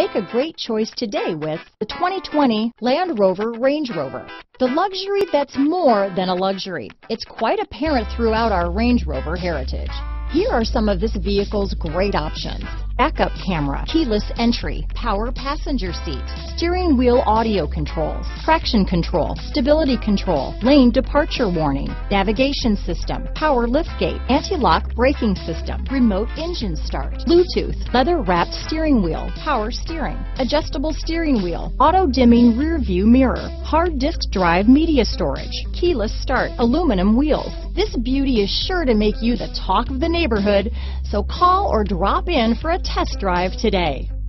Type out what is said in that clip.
Make a great choice today with the 2020 Land Rover Range Rover. The luxury that's more than a luxury. It's quite apparent throughout our Range Rover heritage. Here are some of this vehicle's great options. Backup camera, keyless entry, power passenger seat, steering wheel audio controls, traction control, stability control, lane departure warning, navigation system, power liftgate, anti-lock braking system, remote engine start, Bluetooth, leather wrapped steering wheel, power steering, adjustable steering wheel, auto dimming rear view mirror, hard disk drive media storage, keyless start, aluminum wheels. This beauty is sure to make you the talk of the neighborhood, so call or drop in for a test drive today.